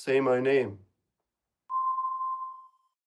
say my name.